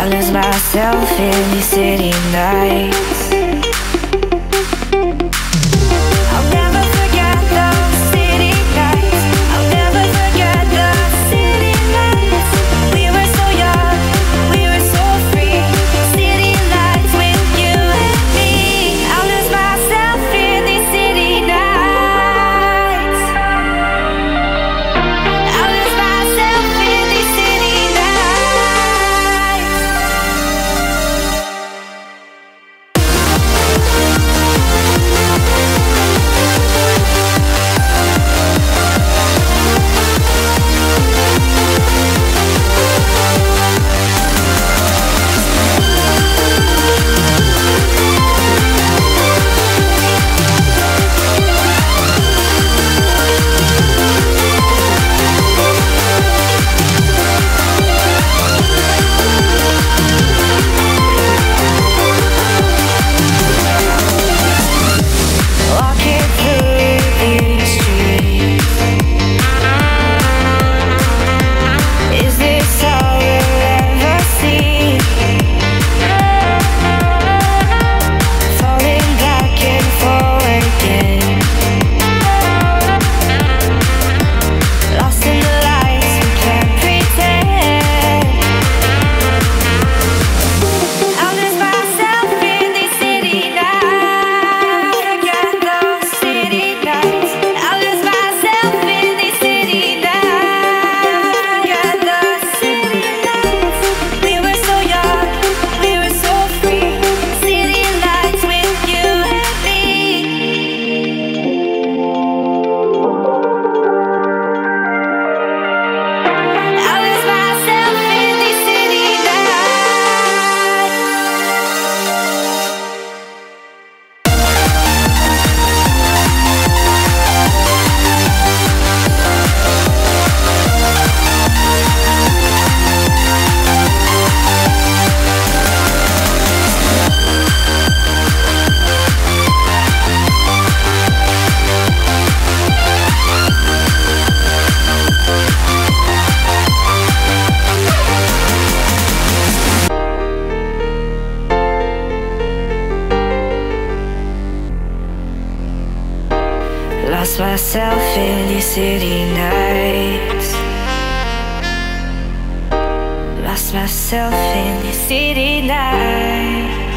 I lose myself in these city nights Lost myself in these city nights. Lost myself in these city nights